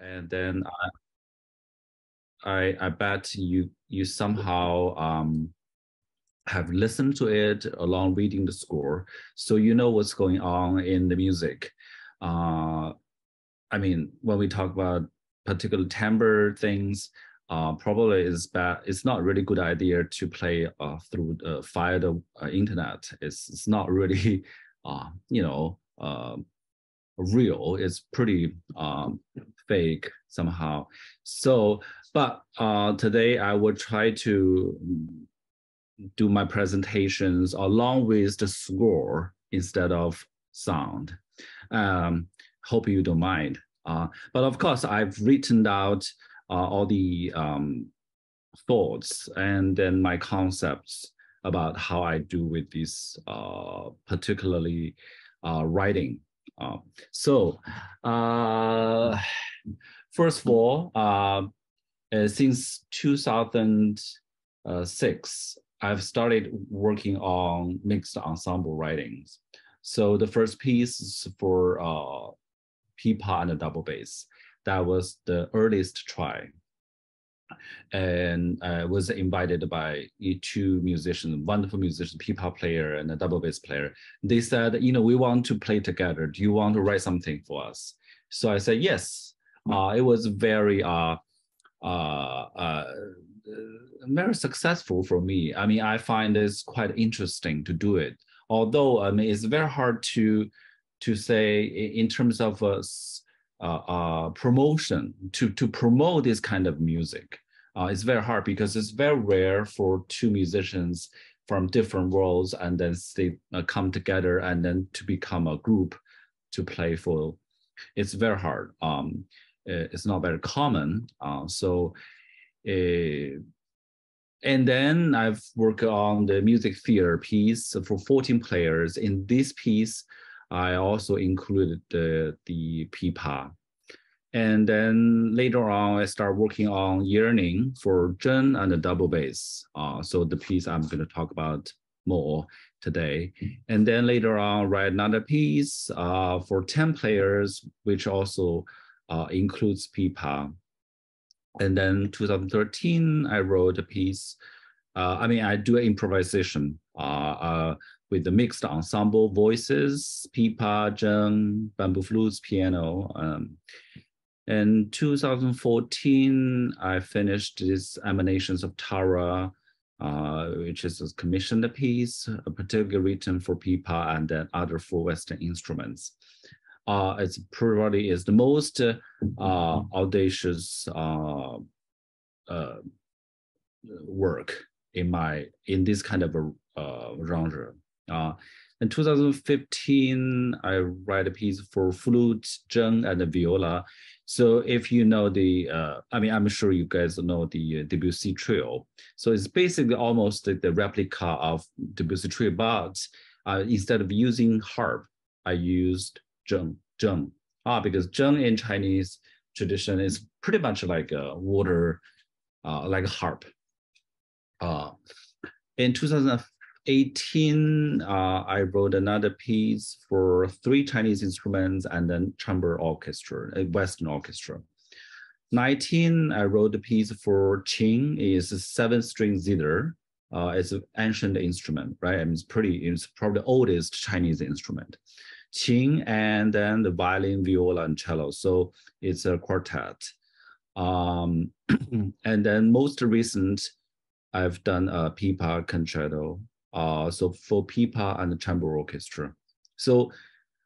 and then I, I, I bet you you somehow um, have listened to it along reading the score, so you know what's going on in the music. Uh, I mean, when we talk about particular timbre things, uh, probably is bad. It's not really good idea to play uh, through uh, via the uh, internet. It's it's not really, uh, you know, uh, real. It's pretty um, fake somehow. So, but uh, today I will try to do my presentations along with the score instead of sound. Um, hope you don't mind. Uh, but of course, I've written out uh, all the um, thoughts and then my concepts about how I do with this uh, particularly uh, writing. Uh, so uh, first of all, uh, since 2006, I've started working on mixed ensemble writings. So the first piece is for uh, pipa and a double bass. That was the earliest try. And I was invited by two musicians, wonderful musicians, pipa player and a double bass player. They said, you know, we want to play together. Do you want to write something for us? So I said, yes. Uh, it was very uh, uh, uh, very successful for me. I mean, I find it's quite interesting to do it. Although I mean, it's very hard to to say in terms of uh, uh, promotion to to promote this kind of music. Uh, it's very hard because it's very rare for two musicians from different worlds and then they uh, come together and then to become a group to play for. It's very hard. Um, it's not very common. Uh, so, uh, and then I've worked on the music theater piece for 14 players. In this piece, I also included the, the pipa. And then later on, I start working on yearning for Zheng and the double bass. Uh, so the piece I'm going to talk about more today. And then later on, write another piece uh, for 10 players, which also uh, includes pipa. And then 2013, I wrote a piece. Uh, I mean, I do improvisation uh, uh, with the mixed ensemble voices, pipa, zheng, bamboo flutes, piano. Um, in 2014, I finished this Emanations of Tara, uh, which is a commissioned piece, particularly written for pipa and then other four Western instruments. Uh, it's probably is the most uh, audacious uh, uh, work in my in this kind of a uh, genre. Uh, in 2015, I write a piece for flute, zheng, and viola. So if you know the, uh, I mean, I'm sure you guys know the uh, Debussy trio. So it's basically almost the, the replica of Debussy trio, but uh, instead of using harp, I used zheng, zheng. Ah, because zheng in Chinese tradition is pretty much like a water, uh, like a harp. Uh, in 2018, uh, I wrote another piece for three Chinese instruments and then chamber orchestra, a Western orchestra. 19, I wrote a piece for Qin, is a seven string zither. Uh, it's an ancient instrument, right? It's pretty, it's probably the oldest Chinese instrument. Qin and then the violin, viola, and cello. So it's a quartet. Um, and then most recent, I've done a pipa concerto. Uh, so for pipa and the chamber orchestra. So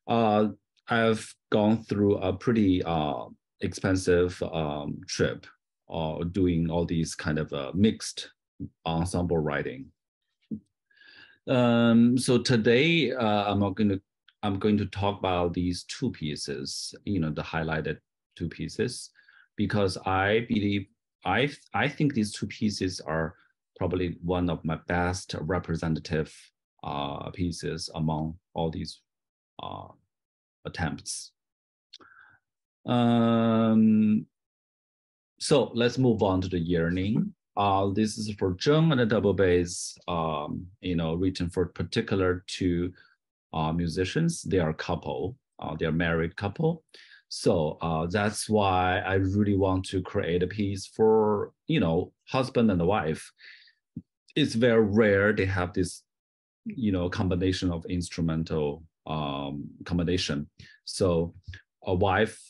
uh, I've gone through a pretty uh, expensive um, trip uh, doing all these kind of uh, mixed ensemble writing. Um, so today uh, I'm going to I'm going to talk about these two pieces, you know, the highlighted two pieces, because I believe I I think these two pieces are probably one of my best representative uh, pieces among all these uh, attempts. Um, so let's move on to the yearning. Uh, this is for Zheng and the double bass, um, you know, written for particular to uh, musicians. They are a couple. Uh, they are married couple. So uh, that's why I really want to create a piece for you know husband and wife. It's very rare they have this you know combination of instrumental um, combination. So a wife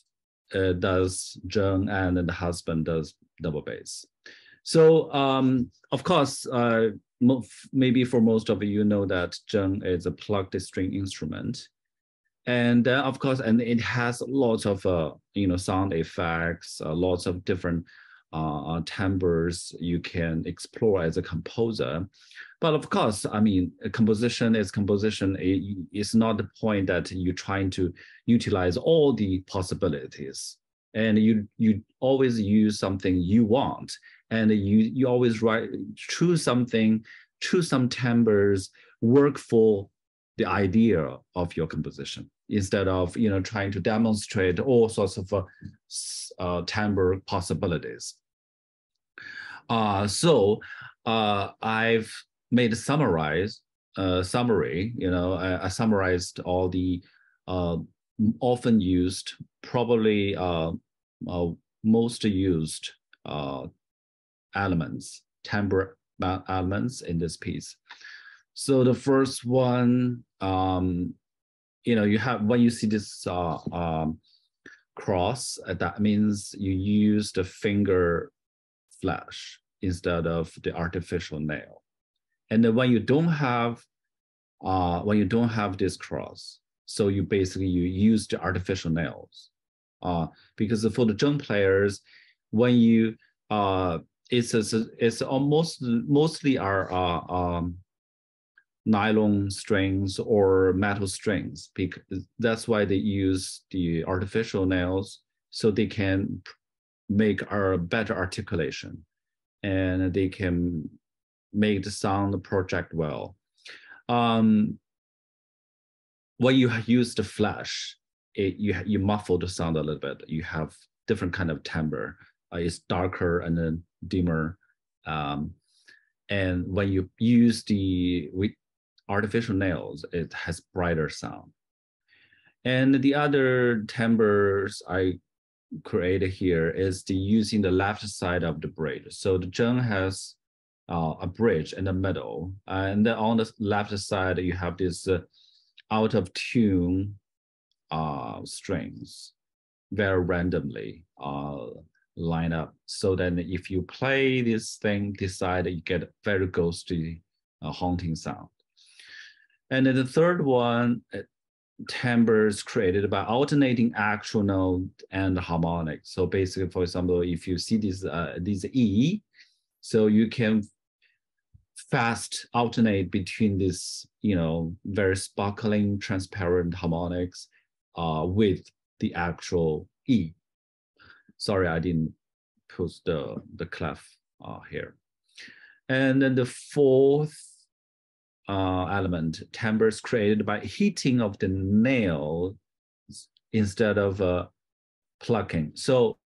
uh, does zheng and the husband does double bass. So um, of course, uh, maybe for most of you you know that zheng is a plucked string instrument. And then of course, and it has lots of uh, you know sound effects, uh, lots of different uh, timbres you can explore as a composer. But of course, I mean, composition is composition. It's not the point that you're trying to utilize all the possibilities. And you you always use something you want, and you you always write choose something, choose some timbres, work for the idea of your composition instead of you know trying to demonstrate all sorts of uh, uh, timbre possibilities. Uh, so uh, I've made a summarize uh, summary. You know, I, I summarized all the often used, probably most used elements, timbre elements in this piece. So the first one, um, you know, you have when you see this uh, um, cross, uh, that means you use the finger flesh instead of the artificial nail. And then when you don't have, uh, when you don't have this cross, so you basically you use the artificial nails, uh, because for the zheng players, when you uh, it's a, it's almost mostly are uh, um, nylon strings or metal strings because that's why they use the artificial nails so they can make a better articulation and they can make the sound project well. Um, when you use the flash, it, you you muffle the sound a little bit. You have different kind of timbre. Uh, it's darker and then dimmer. Um, and when you use the with artificial nails, it has brighter sound. And the other timbres I created here is the using the left side of the bridge. So the zheng has uh, a bridge in the middle. And on the left side, you have this uh, out of tune uh, strings very randomly uh, line up. So then if you play this thing, side, you get very ghostly, uh, haunting sound. And then the third one, uh, timbres created by alternating actual note and harmonic. So basically, for example, if you see this, uh, this E, so you can fast alternate between this, you know, very sparkling, transparent harmonics uh, with the actual E. Sorry, I didn't put the, the clef uh, here. And then the fourth uh, element, timbres created by heating of the nail instead of uh, plucking. So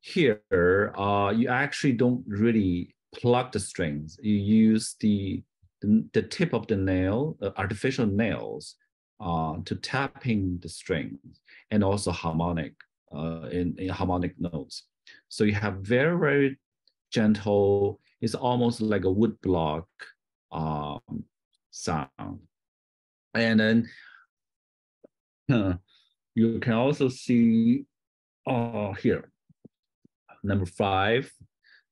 here, uh, you actually don't really pluck the strings. You use the, the, tip of the nail, uh, artificial nails, uh, to tapping the strings and also harmonic uh, in, in harmonic notes. So you have very, very gentle, it's almost like a wood block um, sound. And then uh, you can also see uh, here, number five,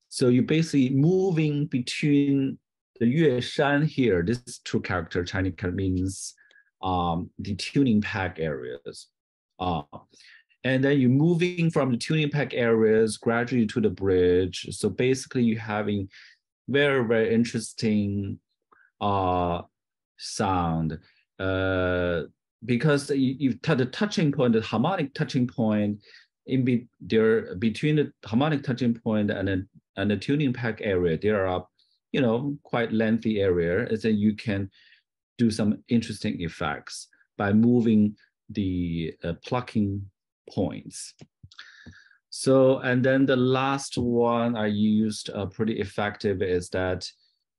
so you're basically moving between the Yue Shan here, this two character, Chinese means um, the tuning peg areas. Uh, and then you're moving from the tuning peg areas gradually to the bridge. So basically you're having very, very interesting uh, sound uh, because you, you the touching point, the harmonic touching point in be there between the harmonic touching point and then and the tuning peg area, there are, you know, quite lengthy area, is that you can do some interesting effects by moving the uh, plucking points. So, and then the last one I used uh, pretty effective is that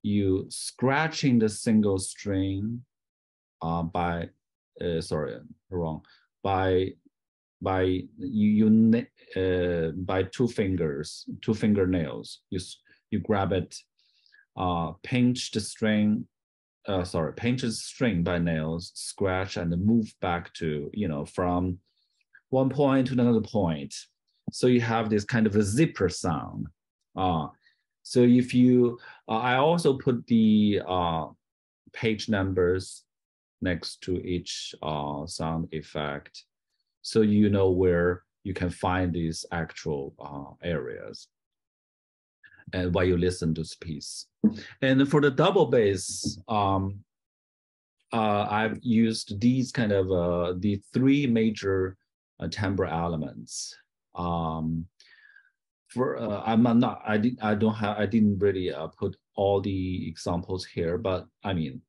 you scratching the single string uh, by, uh, sorry, wrong, by by you you uh, by two fingers, two fingernails. You you grab it, uh, pinch the string, uh, sorry, pinch the string by nails, scratch and move back to you know from one point to another point. So you have this kind of a zipper sound. Uh, so if you, uh, I also put the uh, page numbers next to each uh, sound effect. So you know where you can find these actual uh, areas and while you listen to this piece. And for the double bass, um, uh, I've used these kind of uh, the three major timbre elements. Um, for uh, I'm not I did I don't have I didn't really uh, put all the examples here, but I mean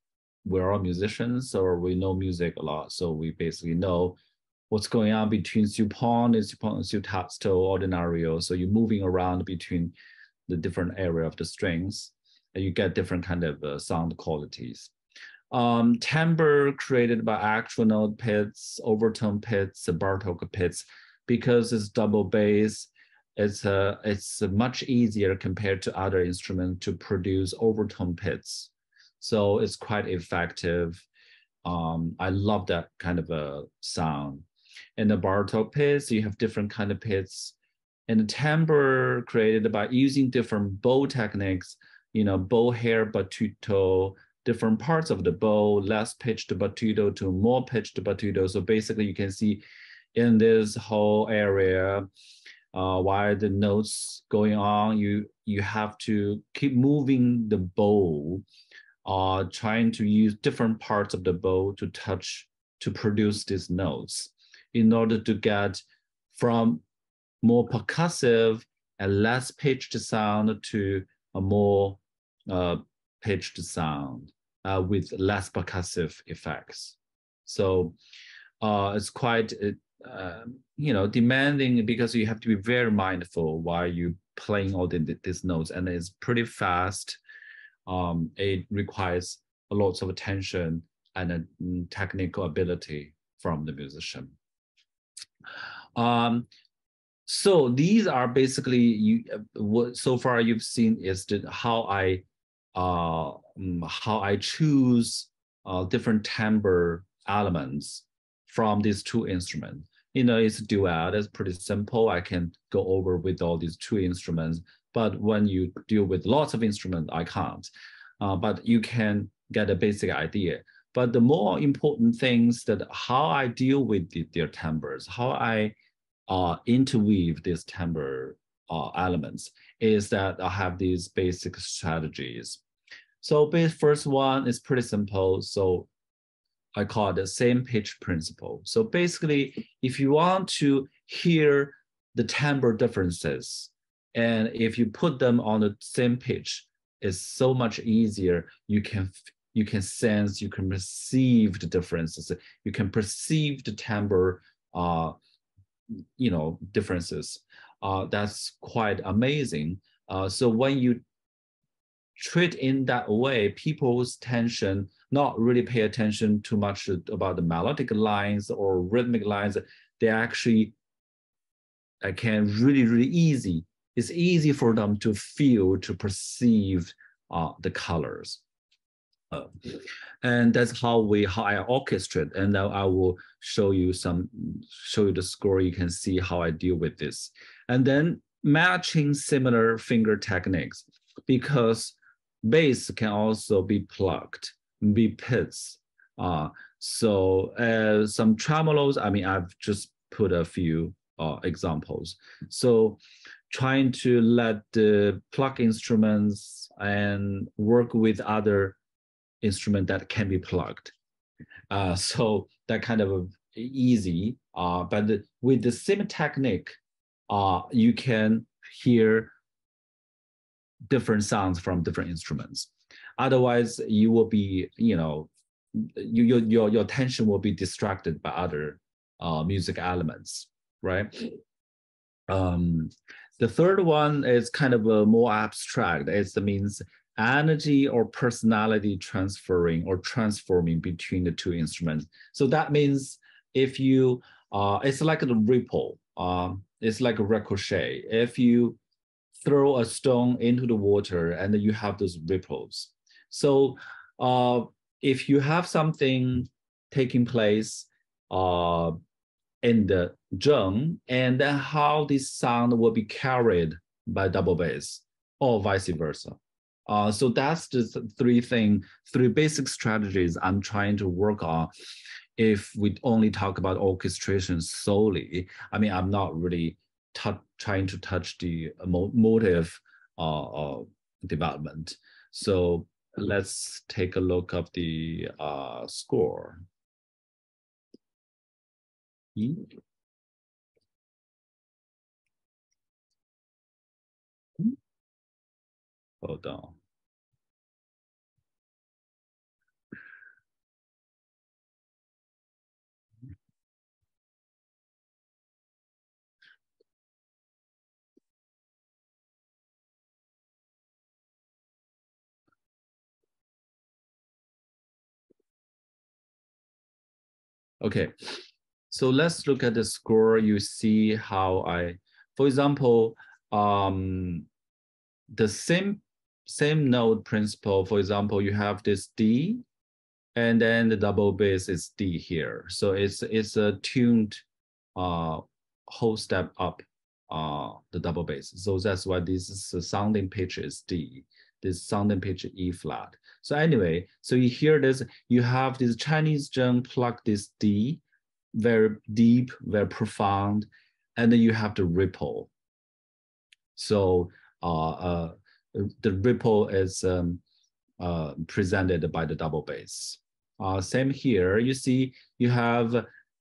we're all musicians or we know music a lot, so we basically know what's going on between sul pont and sul pont subtasto ordinario. So you're moving around between the different area of the strings, and you get different kind of uh, sound qualities. Um, timbre created by actual note pizz, overtone pizz, Bartok pizz, because it's double bass, it's uh, it's much easier compared to other instruments to produce overtone pizz. So it's quite effective. Um, I love that kind of a sound. In the Bartok pizz, you have different kind of pizz. And the timbre created by using different bow techniques, you know, bow hair battuto, different parts of the bow, less pitched battuto to more pitched battuto. So basically you can see in this whole area, uh, while the notes going on, you you have to keep moving the bow, uh, trying to use different parts of the bow to touch to produce these notes in order to get from more percussive and less pitched sound to a more uh, pitched sound uh, with less percussive effects. So uh, it's quite, uh, you know, demanding because you have to be very mindful while you playing all the, these notes and it's pretty fast. Um, it requires a lot of attention and a mm, technical ability from the musician. Um, so these are basically you. What so far you've seen is that how I, uh, mm, how I choose uh, different timbre elements from these two instruments. You know, it's duet. It's pretty simple. I can go over with all these two instruments. But when you deal with lots of instruments, I can't. Uh, but you can get a basic idea. But the more important things that how I deal with the, their timbres, how I uh, interweave these timbre uh, elements is that I have these basic strategies. So first one is pretty simple. So I call it the same pitch principle. So basically, if you want to hear the timbre differences, and if you put them on the same pitch, it's so much easier. You can you can sense, you can perceive the differences. You can perceive the timbre uh, you know differences. Uh, that's quite amazing. Uh, so when you treat in that way, people's attention not really pay attention too much about the melodic lines or rhythmic lines. They actually can really really easy. It's easy for them to feel to perceive uh, the colors. Uh, and that's how we how I orchestrate. And now I will show you some show you the score. You can see how I deal with this. And then matching similar finger techniques because bass can also be plucked, be pizz. Uh, so uh, some tremolos. I mean, I've just put a few uh, examples. So trying to let the pluck instruments and work with other instrument that can be plugged. Uh, so that kind of easy, uh, but the, with the same technique, uh, you can hear different sounds from different instruments. Otherwise, you will be, you know, you, your, your, your attention will be distracted by other uh, music elements, right? Um, the third one is kind of a more abstract. It means energy or personality transferring or transforming between the two instruments. So that means if you uh, it's like a ripple. Um, it's like a ricochet. If you throw a stone into the water and you have those ripples. So uh, if you have something taking place uh, in the zheng, and then how this sound will be carried by double bass or vice versa. Uh, so that's the three thing, three basic strategies I'm trying to work on. If we only talk about orchestration solely, I mean, I'm not really trying to touch the motive uh, development. So let's take a look of the uh, score. Hold on. Okay, so let's look at the score. You see how I, for example, um, the same same note principle. For example, you have this D, and then the double bass is D here. So it's it's a tuned uh, whole step up uh, the double bass. So that's why this is sounding pitch is D. This sounding pitch E flat. So anyway, so you hear this, you have this Chinese zheng pluck this D, very deep, very profound, and then you have the ripple. So uh, uh, the ripple is um, uh, presented by the double bass. Uh, same here, you see you have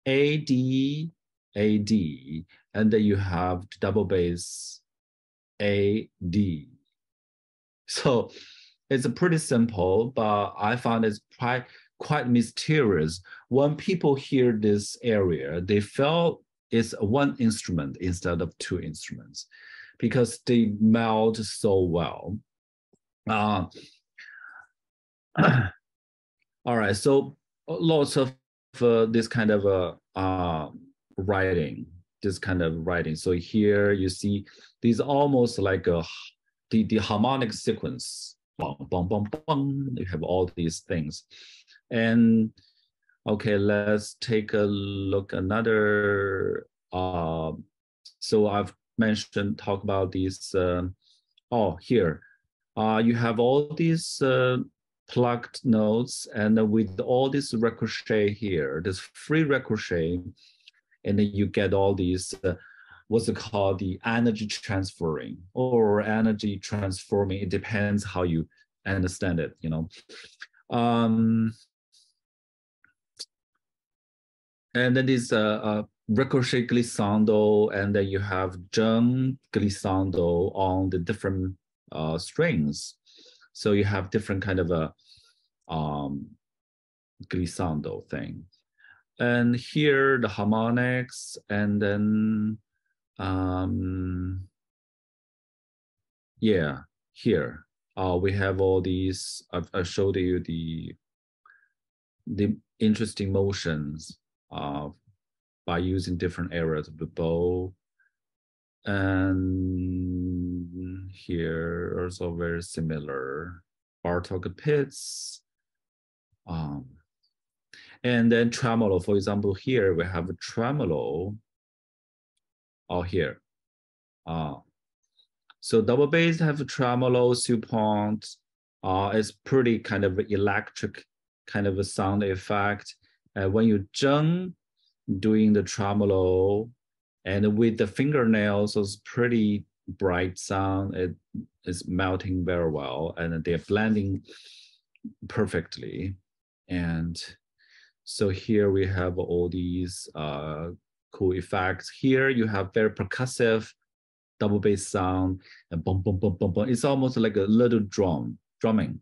A, D, A, D, and then you have the double bass A, D. So it's pretty simple, but I found it's quite quite mysterious. When people hear this area, they felt it's one instrument instead of two instruments because they meld so well. Uh, all right, so lots of uh, this kind of uh, uh, writing, this kind of writing. So here you see these almost like a the, the harmonic sequence bong, bong, bong, bong. You have all these things. And okay, let's take a look another. Uh, so I've mentioned, talk about these. Uh, oh, here, uh, you have all these uh, plucked notes and with all this ricochet here, this free ricochet, and then you get all these uh, what's it called? The energy transferring or energy transforming. It depends how you understand it you know. Um and then this uh, uh ricochet glissando and then you have zheng glissando on the different uh strings. So you have different kind of a um glissando thing. And here the harmonics and then um, yeah, here uh, we have all these. I've, I showed you the the interesting motions uh, by using different areas of the bow. And here also very similar Bartok pizz. Um, and then tremolo, for example, here we have a tremolo or here. Uh, so double bass have a tremolo, support. Uh, it's pretty kind of electric kind of a sound effect. Uh, when you zheng doing the tremolo and with the fingernails, it's pretty bright sound. It is melting very well and they're blending perfectly. And so here we have all these uh, cool effects. Here you have very percussive double bass sound and boom, boom, boom, boom, boom. It's almost like a little drum, drumming.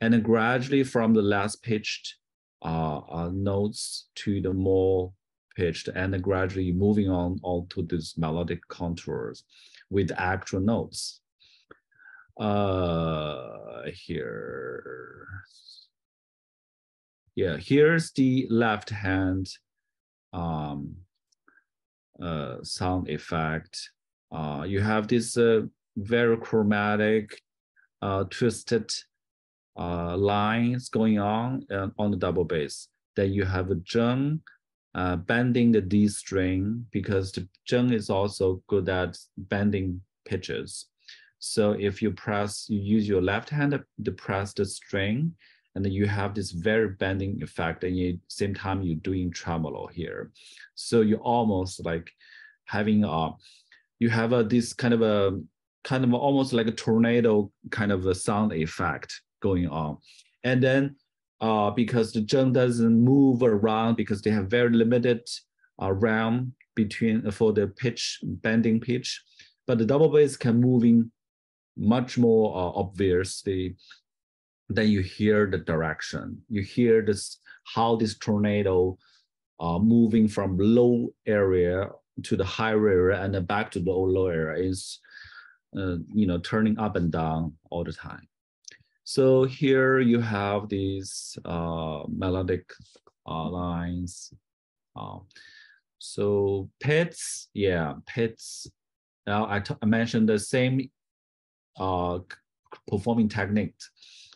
And then gradually from the less pitched uh, uh, notes to the more pitched and then gradually moving on, on to these melodic contours with actual notes. Uh, here, yeah, here's the left hand um, uh, sound effect. Uh, you have this uh, very chromatic, uh, twisted uh, lines going on uh, on the double bass. Then you have a uh, bending the D string because the zheng is also good at bending pitches. So if you press, you use your left hand to press the string, and then you have this very bending effect, and at the same time you're doing tremolo here. So you almost like having a, you have a this kind of a kind of almost like a tornado kind of a sound effect going on, and then uh, because the zheng doesn't move around because they have very limited uh, realm between for the pitch bending pitch, but the double bass can moving much more uh, obviously then you hear the direction. You hear this how this tornado uh, moving from low area to the high area and then back to the low area is uh, you know turning up and down all the time. So here you have these uh, melodic uh, lines. Um, so pizz, yeah, pizz. Now I, I mentioned the same uh, performing technique.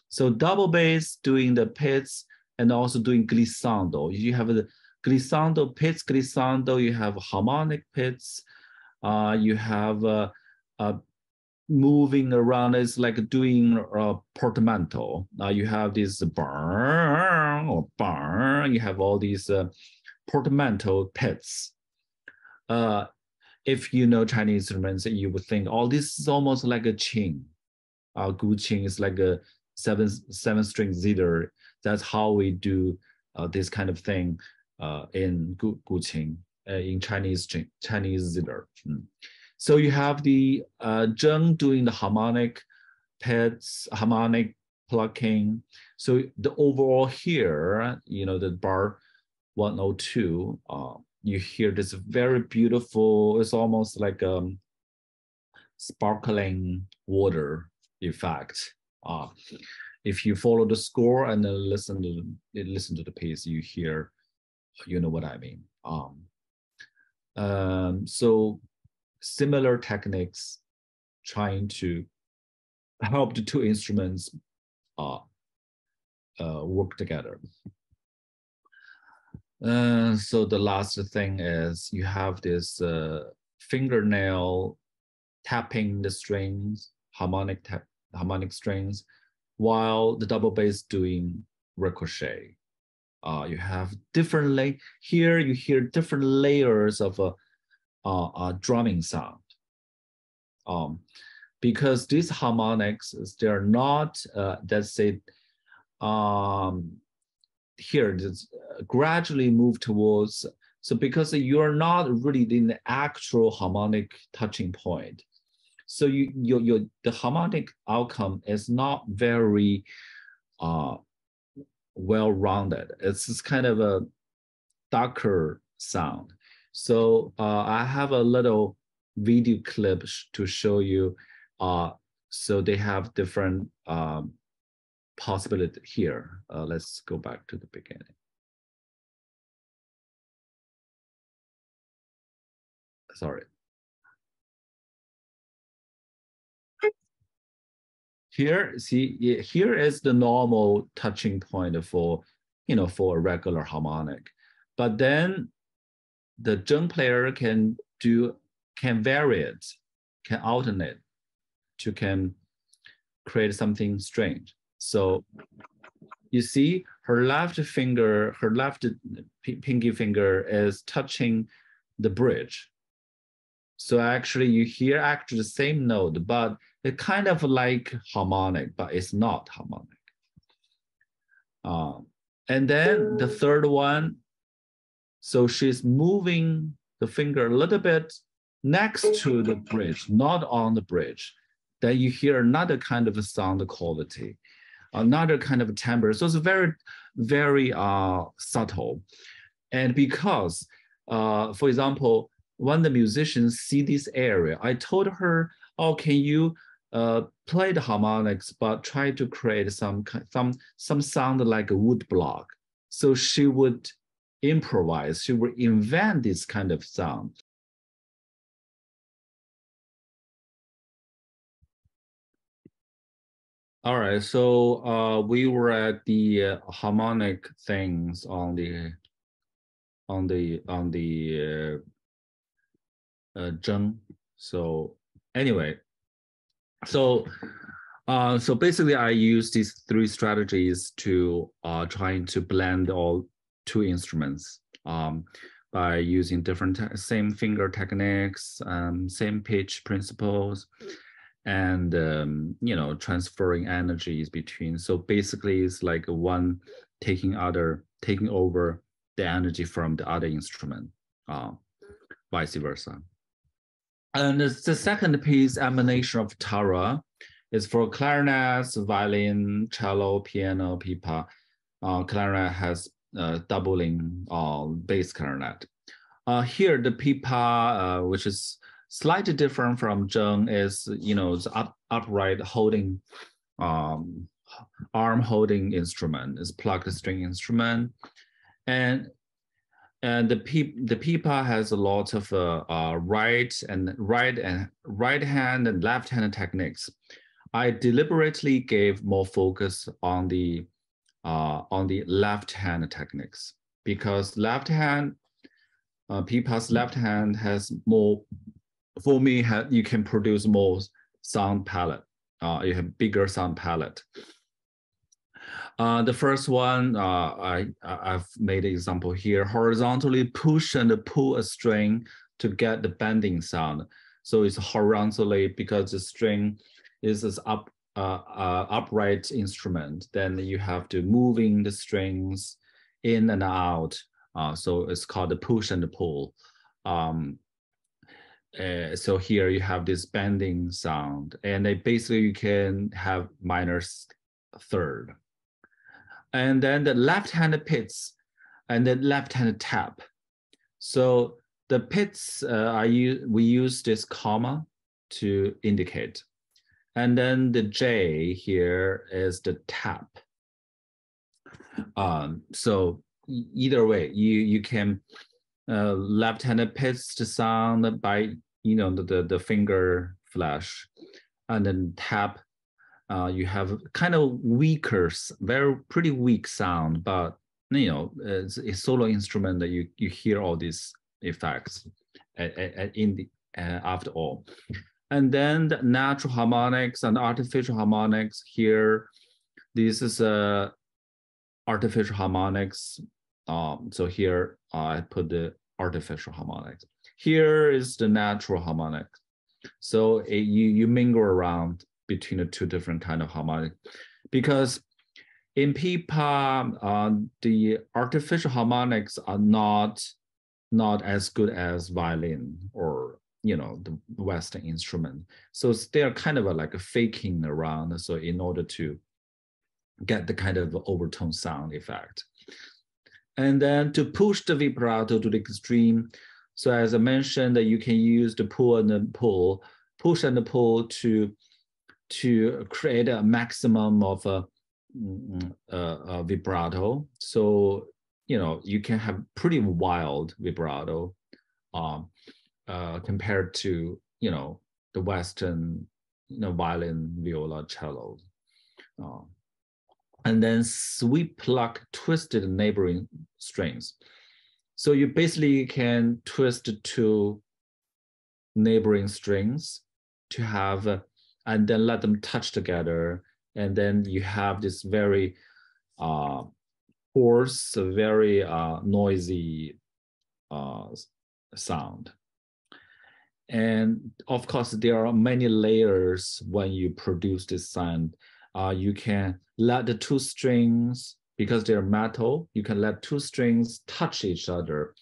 So double bass doing the pizz and also doing glissando. You have the glissando pizz, glissando. You have harmonic pizz. Uh, you have uh, uh, moving around. It's like doing a portamento. Uh, you have this burn or burn. You have all these uh, portamento pizz. Uh, if you know Chinese instruments, you would think, oh, this is almost like a qin. Uh, gu qin is like a seven seven string zither. That's how we do uh, this kind of thing uh, in gu, gu qin, uh, in Chinese Chinese zither. Mm. So you have the uh, zheng doing the harmonic pets, harmonic plucking. So the overall here, you know, the bar 102, uh, you hear this very beautiful, it's almost like a sparkling water effect. Uh, if you follow the score and then listen to listen to the piece, you hear, you know what I mean. Um, um, so similar techniques, trying to help the two instruments uh, uh, work together. Uh, so the last thing is you have this uh, fingernail tapping the strings, harmonic tap, harmonic strings, while the double bass doing ricochet. Uh, you have different lay here. You hear different layers of a, a, a drumming sound. Um, because these harmonics, they're not, uh, let's say, um, here, just gradually move towards. So because you're not really in the actual harmonic touching point, so you your your the harmonic outcome is not very uh, well rounded. It's kind of a darker sound. So uh, I have a little video clip to show you. Uh, so they have different um, possibility here. Uh, let's go back to the beginning. Sorry. Here, see, here is the normal touching point for, you know, for a regular harmonic. But then the zheng player can do, can vary it, can alternate to can create something strange. So you see her left finger, her left pinky finger is touching the bridge. So actually you hear actually the same note, but it kind of like harmonic, but it's not harmonic. Um, and then the third one, so she's moving the finger a little bit next to the bridge, not on the bridge. Then you hear another kind of a sound quality, another kind of timbre. So it's very, very uh, subtle. And because, uh, for example, when the musicians see this area, I told her, oh, can you uh, the harmonics, but try to create some some some sound like a wood block. So she would improvise. She would invent this kind of sound. All right, so uh, we were at the uh, harmonic things on the on the on the uh, uh, Zheng. So anyway, so uh, so basically, I use these three strategies to uh, trying to blend all two instruments um, by using different same finger techniques, um, same pitch principles, and um, you know transferring energies between. So basically, it's like one taking other taking over the energy from the other instrument, uh, vice versa. And the second piece, emanation of Tara, is for clarinets, violin, cello, piano, pipa. Uh, clarinet has uh, doubling uh, bass clarinet. Uh, here, the pipa, uh, which is slightly different from zheng, is you know the up, upright holding, um, arm holding instrument. is plucked string instrument, and and the pe the pipa has a lot of uh, uh, right and right and right hand and left hand techniques. I deliberately gave more focus on the uh, on the left hand techniques because left hand uh, pipa's left hand has more for me you can produce more sound palette. Uh, you have bigger sound palette uh, the first one, uh, I, I've made an example here, horizontally push and pull a string to get the bending sound. So it's horizontally because the string is this up, uh, uh, upright instrument. Then you have to moving the strings in and out. Uh, so it's called the push and the pull. Um, uh, so here you have this bending sound and basically you can have minor third and then the left hand pizz and the left hand tap. So the pizz, uh, I use, we use this comma to indicate. And then the J here is the tap. Um, so either way, you, you can uh, left-handed pitch the sound by, you know, the, the, the finger flash and then tap uh, you have kind of weaker, very pretty weak sound, but you know, it's a solo instrument that you you hear all these effects in the uh, after all. And then the natural harmonics and artificial harmonics here. This is a artificial harmonics. Um, so here I put the artificial harmonics. Here is the natural harmonics. So it, you you mingle around between the two different kind of harmonic because in pipa uh, the artificial harmonics are not not as good as violin or you know the western instrument. So they're kind of a, like a faking around. So in order to get the kind of overtone sound effect. And then to push the vibrato to the extreme. So as i mentioned that you can use the pull and the pull push and the pull to to create a maximum of a, mm, a, a, vibrato. So, you know, you can have pretty wild vibrato um, uh, compared to, you know, the Western, you know, violin, viola, cello. Uh, and then sweep pluck twisted neighboring strings. So you basically can twist two neighboring strings to have a and then let them touch together. And then you have this very uh, hoarse, very uh, noisy uh, sound. And of course, there are many layers when you produce this sound. Uh, you can let the two strings, because they're metal, you can let two strings touch each other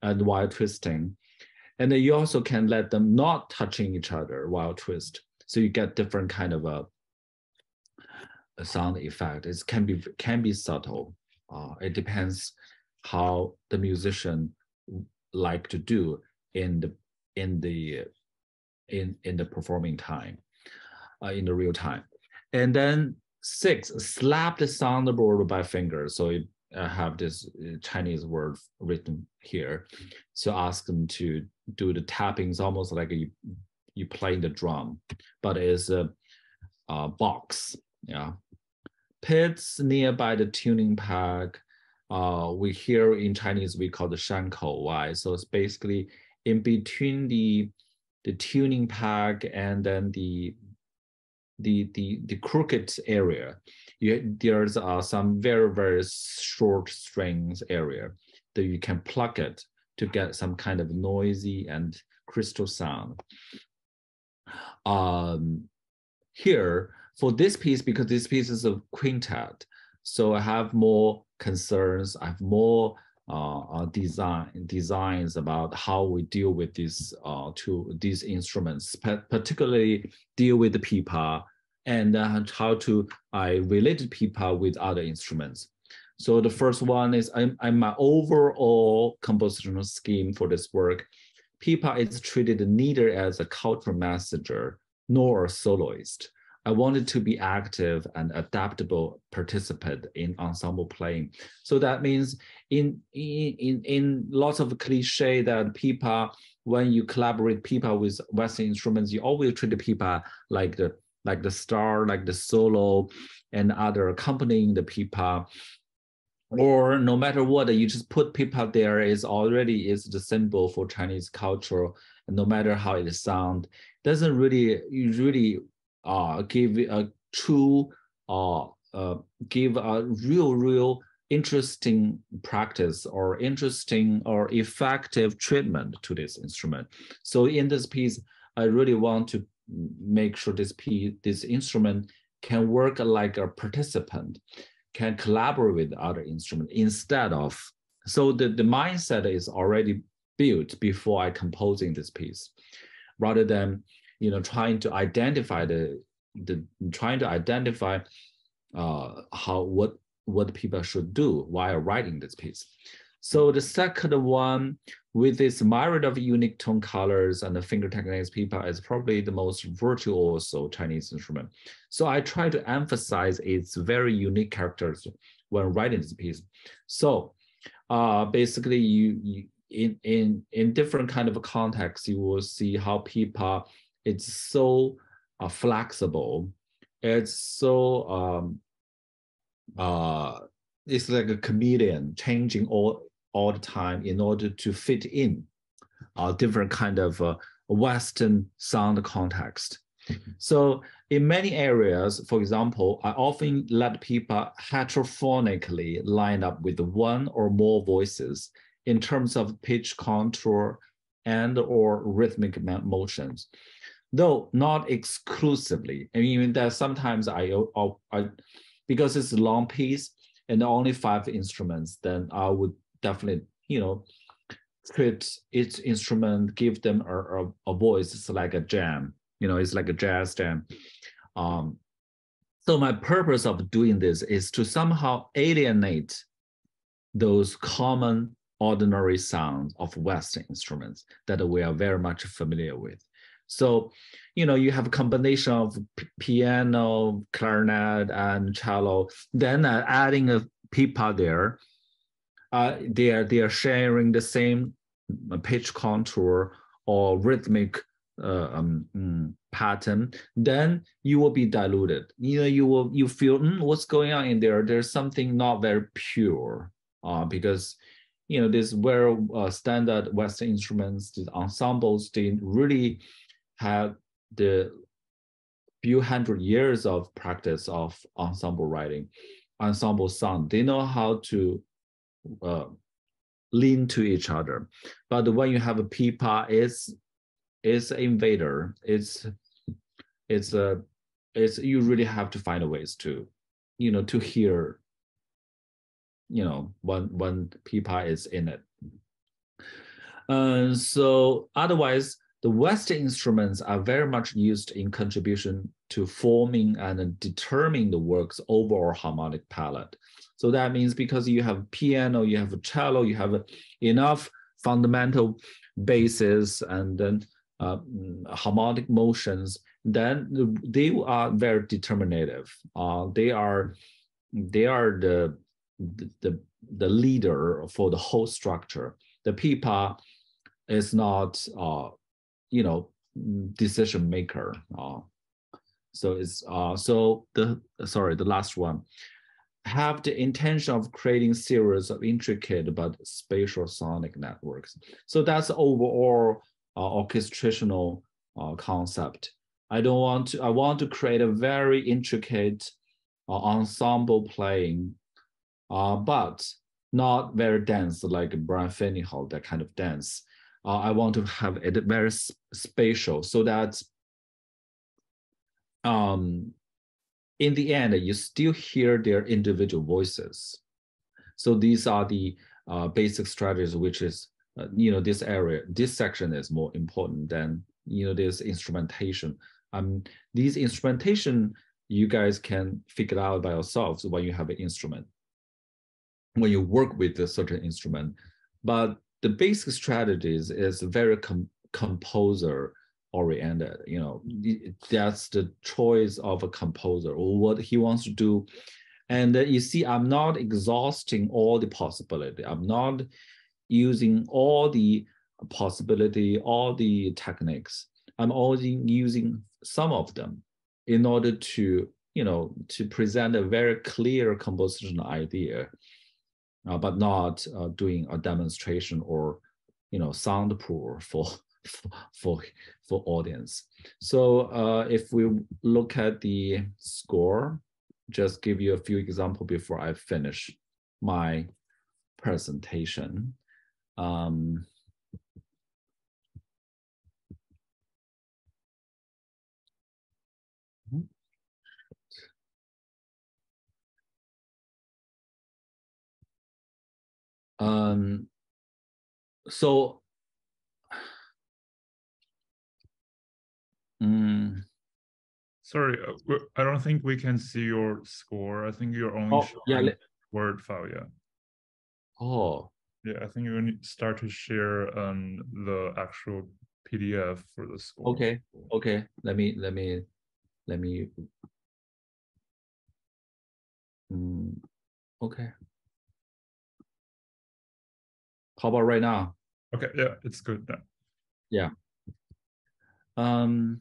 and while twisting. And then you also can let them not touching each other while twist. So you get different kind of a, a sound effect. It can be can be subtle. Uh, it depends how the musician like to do in the in the in in the performing time, uh, in the real time. And then six, slap the soundboard by finger. So it, I have this uh, Chinese word written here. So ask them to do the tapping. It's almost like you you play the drum, but it's a, a box Yeah. Pits nearby the tuning peg. Uh, we hear in Chinese we call the shankou, why? So it's basically in between the the tuning peg and then the the the the crooked area. You, there's uh, some very very short strings area that you can pluck it to get some kind of noisy and crystal sound. Um, here for this piece, because this piece is a quintet, so I have more concerns, I have more uh, uh, design designs about how we deal with these uh, two these instruments, particularly deal with the pipa and uh, how to I uh, relate pipa with other instruments. So the first one is I'm, I'm my overall compositional scheme for this work. Pipa is treated neither as a cultural messenger nor a soloist. I wanted to be active and adaptable participant in ensemble playing. So that means in in in lots of cliche that pipa, when you collaborate pipa with Western instruments, you always treat the pipa like the like the star, like the solo, and other accompanying the pipa. Or no matter what, you just put pipa there is already is the symbol for Chinese culture. And no matter how it sound, doesn't really really uh, give a true uh, uh, give a real real interesting practice or interesting or effective treatment to this instrument. So in this piece, I really want to make sure this piece, this instrument can work like a participant, can collaborate with other instrument instead of, so the, the mindset is already built before I composing this piece, rather than you know trying to identify the the trying to identify uh, how what what people should do while writing this piece. So the second one with this myriad of unique tone colors and the finger techniques pipa is probably the most virtuoso Chinese instrument. So I try to emphasize its very unique characters when writing this piece. So uh, basically you, you in, in, in different kind of contexts, you will see how pipa it's so uh, flexible. It's so um, uh, it's like a chameleon changing all all the time in order to fit in uh, different kind of uh, Western sound context. So in many areas, for example, I often let pipa heterophonically line up with one or more voices in terms of pitch contour and or rhythmic motions though not exclusively. I mean, that sometimes I, I, because it's a long piece and only five instruments, then I would definitely, you know, treat each instrument, give them a, a, a voice. It's like a jam, you know, it's like a jazz jam. Um, so my purpose of doing this is to somehow alienate those common ordinary sounds of Western instruments that we are very much familiar with. So, you know, you have a combination of piano, clarinet, and cello. Then uh, adding a pipa there, uh, they are they are sharing the same uh, pitch contour or rhythmic uh, um, mm, pattern. Then you will be diluted. You know, you will you feel mm, what's going on in there. There's something not very pure uh, because you know these very uh, standard Western instruments, these ensembles, they really have the few hundred years of practice of ensemble writing, ensemble sound. They know how to uh, lean to each other. But when you have a pipa, it's it's an invader. It's it's a it's you really have to find a ways to, you know, to hear, you know, when when pipa is in it. Uh, so otherwise, the Western instruments are very much used in contribution to forming and determining the work's overall harmonic palette. So that means because you have piano, you have a cello, you have enough fundamental bases and then uh, harmonic motions, then they are very determinative. Uh, they are they are the, the the leader for the whole structure. The pipa is not uh, you know decision maker. Uh, So it's uh, so the sorry the last one have the intention of creating series of intricate but spatial sonic networks. So that's the overall uh, orchestrational uh, concept. I don't want to, I want to create a very intricate uh, ensemble playing, uh, but not very dense like Brian Ferneyhough, that kind of dance. Uh, I want to have it very spatial so that um, in the end, you still hear their individual voices. So these are the uh, basic strategies, which is, uh, you know, this area, this section is more important than, you know, this instrumentation. Um, these instrumentation, you guys can figure out by yourselves when you have an instrument, when you work with a certain instrument. But the basic strategies is very com composer oriented you know that's the choice of a composer or what he wants to do. And uh, you see i'm not exhausting all the possibility. I'm not using all the possibility all the techniques. I'm only using some of them in order to you know to present a very clear compositional idea but not uh, doing a demonstration or you know sound pool for for for audience. So uh, if we look at the score, just give you a few example before I finish my presentation. Um, um, so Mm. Sorry, uh, I don't think we can see your score. I think you're only oh, yeah, Word file. Yeah. Oh. Yeah, I think you need to start to share um, the actual PDF for the score. Okay. Okay. Let me let me let me. Mm, okay. How about right now? Okay. Yeah, it's good then. Yeah. Um.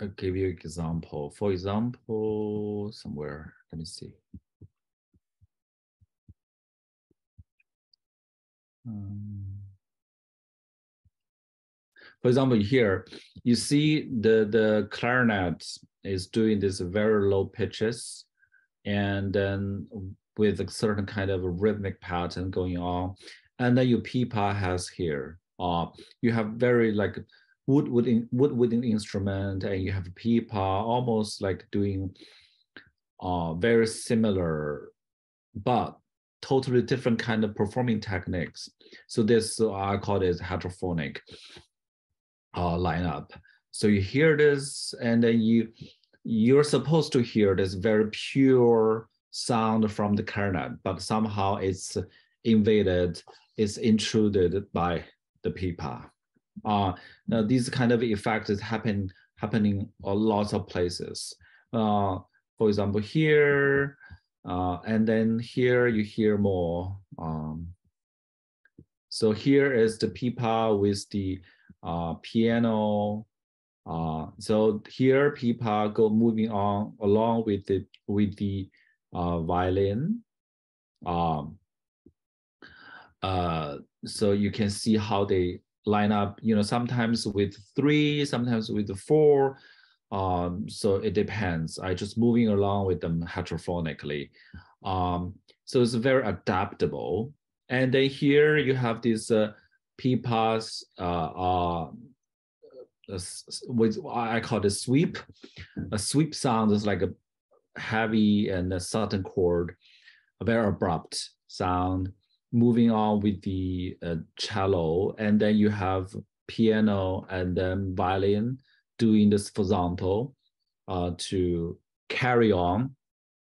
I'll give you an example. For example, somewhere, let me see. Um, for example, here, you see the, the clarinet is doing this very low pitches and then with a certain kind of a rhythmic pattern going on. And then your pipa has here, uh, you have very like wood within wood within instrument and you have pipa almost like doing uh, very similar but totally different kind of performing techniques so this uh, i call it heterophonic uh, lineup so you hear this and then you you're supposed to hear this very pure sound from the clarinet but somehow it's invaded it's intruded by the pipa uh, now these kind of effects happen happening a lot of places. Uh, for example, here, uh, and then here you hear more. Um, so here is the pipa with the uh, piano. Uh, so here pipa go moving on along with the with the uh, violin. Um, uh, so you can see how they line up, you know, sometimes with three, sometimes with four. Um, so it depends. I just moving along with them heterophonically. Um, so it's very adaptable. And then here you have this uh, pipa's, uh, uh, with I call it a sweep. A sweep sound is like a heavy and a sudden chord, a very abrupt sound moving on with the uh, cello, and then you have piano and then violin doing this example, uh, to carry on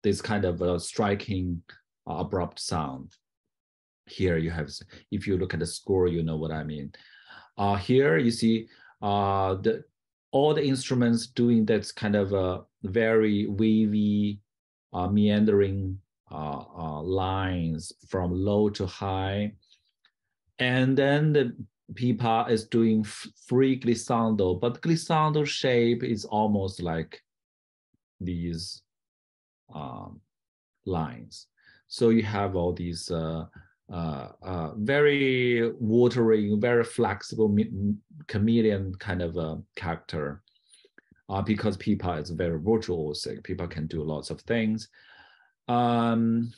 this kind of a striking uh, abrupt sound. Here you have, if you look at the score, you know what I mean. Uh, here you see uh, the all the instruments doing that kind of a very wavy, uh, meandering uh, uh, lines from low to high. And then the Pipa is doing free glissando, but glissando shape is almost like these um, lines. So you have all these uh, uh, uh, very watering, very flexible chameleon kind of a character. Uh, because Pipa is very virtuosic, Pipa can do lots of things. Um,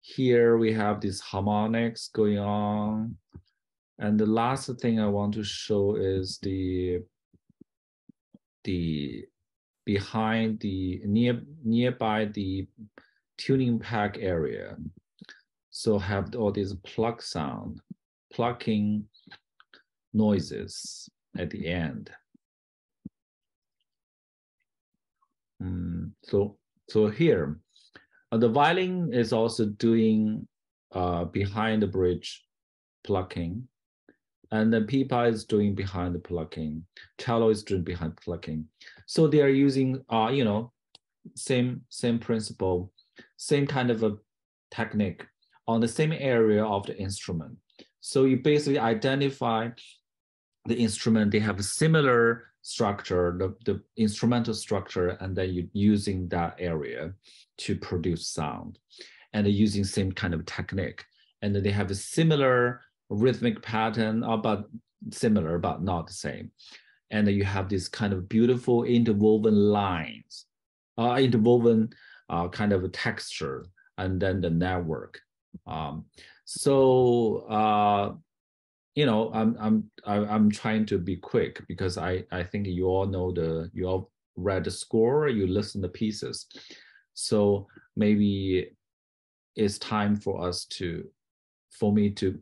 here we have these harmonics going on. And the last thing I want to show is the the behind the near nearby the tuning peg area. So have all these pluck sound, plucking noises at the end. Mm, so so here, uh, the violin is also doing uh, behind the bridge plucking, and the pipa is doing behind the plucking, cello is doing behind plucking. So they are using, uh, you know, same same principle, same kind of a technique on the same area of the instrument. So you basically identify the instrument, they have a similar structure, the, the instrumental structure, and then you using that area to produce sound and using same kind of technique. And they have a similar rhythmic pattern, uh, but similar, but not the same. And you have this kind of beautiful interwoven lines, uh, interwoven uh, kind of texture, and then the network. Um, so uh, you know, I'm I'm I'm trying to be quick because I I think you all know the you all read the score, you listen the pieces, so maybe it's time for us to for me to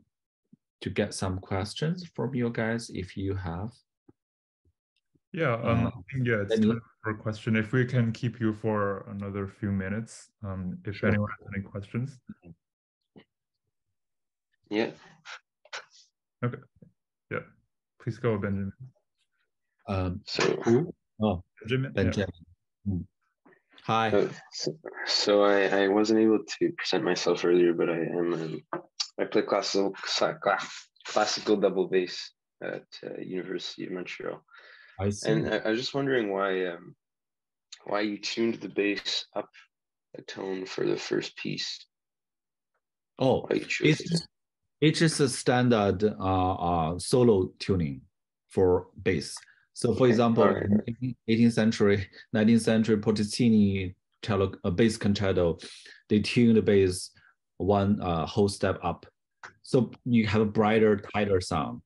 to get some questions from you guys if you have. Yeah, um, uh, yeah, it's time for a question. If we can keep you for another few minutes, um, if sure. anyone has any questions. Yeah. Okay. Yeah. Please go, Benjamin. Um, so who? Oh, Benjamin. Benjamin. Yeah. Hmm. Hi. Uh, so, so, I, I wasn't able to present myself earlier, but I am um, I play classical classical double bass at uh, University of Montreal. I see. And I, I was just wondering why um, why you tuned the bass up a tone for the first piece. Oh, it's it is just a standard uh, uh, solo tuning for bass. So, for example, right. 18th century, 19th century Bottesini cello, uh, bass concerto, they tune the bass one uh, whole step up. So you have a brighter, tighter sound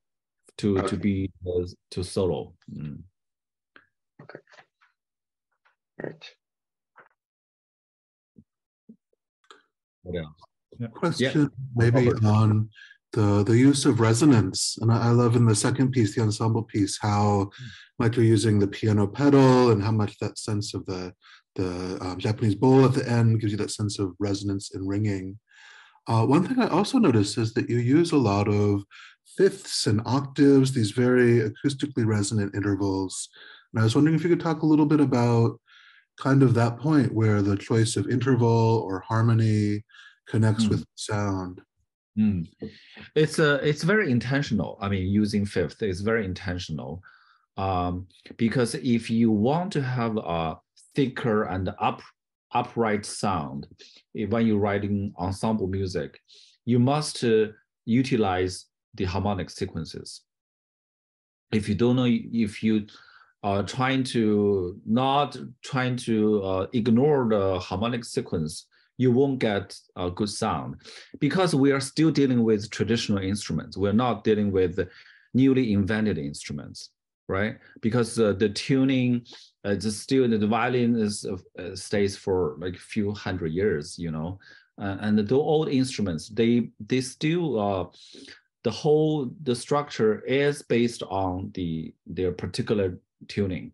to okay. to be uh, to solo. Mm. Okay. Right. What else? Question yeah. maybe on the the use of resonance, and I, I, love in the second piece, the ensemble piece, how mm. much you're using the piano pedal and how much that sense of the the um, Japanese bowl at the end gives you that sense of resonance and ringing. Uh, one thing I also noticed is that you use a lot of fifths and octaves, these very acoustically resonant intervals. And I was wondering if you could talk a little bit about kind of that point where the choice of interval or harmony connects mm. with sound. Mm. It's a uh, it's very intentional. I mean, using fifth is very intentional, um, because if you want to have a thicker and up upright sound when you're writing ensemble music, you must uh, utilize the harmonic sequences. If you don't know, if you are trying to not trying to uh, ignore the harmonic sequence, you won't get a good sound because we are still dealing with traditional instruments. We're not dealing with newly invented instruments, right? Because uh, the tuning, uh, the still the violin is uh, stays for like a few hundred years, you know, uh, and the old instruments they they still uh, the whole the structure is based on the their particular tuning,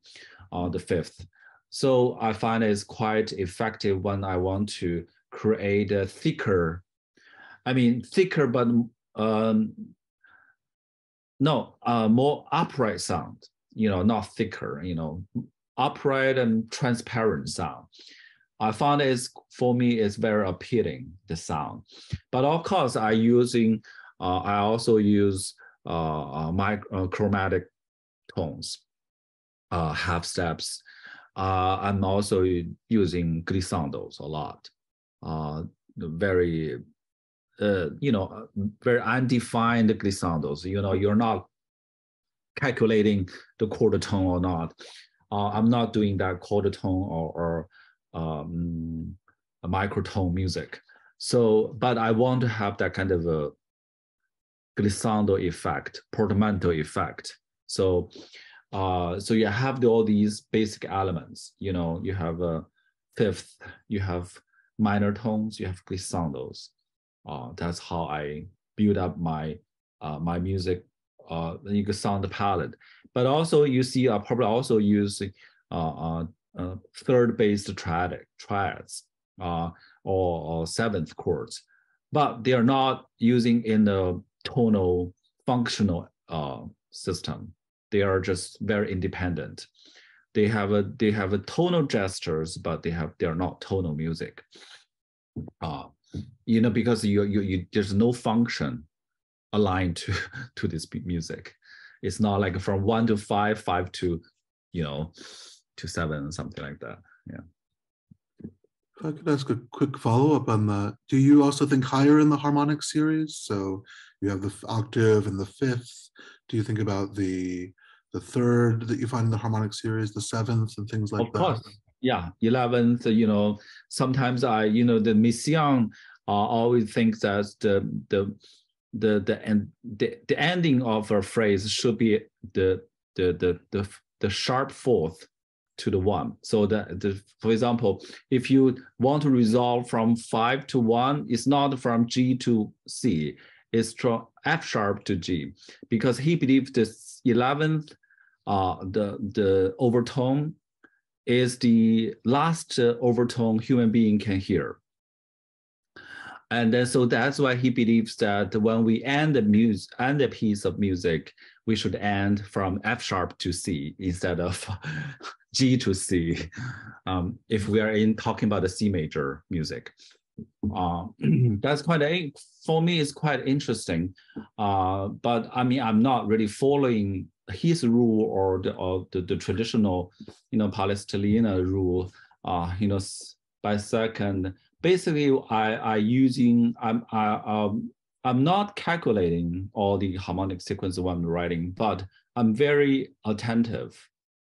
uh, the fifth. So I find it's quite effective when I want to create a thicker, I mean, thicker, but um, no, uh, more upright sound, you know, not thicker, you know, upright and transparent sound. I found it's for me it's very appealing the sound, but of course I using uh, I also use uh, uh, uh, chromatic tones, uh, half steps. Uh, I'm also using glissandos a lot. Uh, very, uh, you know, very undefined glissandos. You know, you're not calculating the quarter tone or not. Uh, I'm not doing that quarter tone or, or um, microtone music. So, but I want to have that kind of a glissando effect, portamento effect. So, uh, so you have the, all these basic elements. You know, you have a fifth, you have minor tones, you have to glissandos. Uh, that's how I build up my uh, my music uh, you can sound the palette. But also you see I probably also use uh, uh, uh, third based triad, triads uh, or, or seventh chords, but they are not using in the tonal functional uh, system. They are just very independent. They have a they have a tonal gestures, but they have they are not tonal music. Uh, you know because you you, you there's no function aligned to to this music. It's not like from one to five, five to, you know, to seven, something like that. Yeah. If I could ask a quick follow up on that, do you also think higher in the harmonic series? So you have the octave and the fifth. Do you think about the the third that you find in the harmonic series, the seventh, and things like of that? Course. Yeah, eleventh. You know, sometimes I, you know, the Messiaen uh, always thinks that the the the the end the, the ending of a phrase should be the the the the, the sharp fourth to the one. So that the for example, if you want to resolve from five to one, it's not from G to C, it's from F sharp to G, because he believes this eleventh, uh, the the overtone is the last overtone human being can hear. And then so that's why he believes that when we end the music, end a piece of music, we should end from F sharp to C instead of G to C. Um, if we are in talking about the C major music, uh, that's quite a, for me. It's quite interesting. Uh, but I mean, I'm not really following his rule or the or the, the traditional, you know, Palestrina rule. Uh, you know, by second basically I I using I'm I um I'm not calculating all the harmonic sequence when I'm writing, but I'm very attentive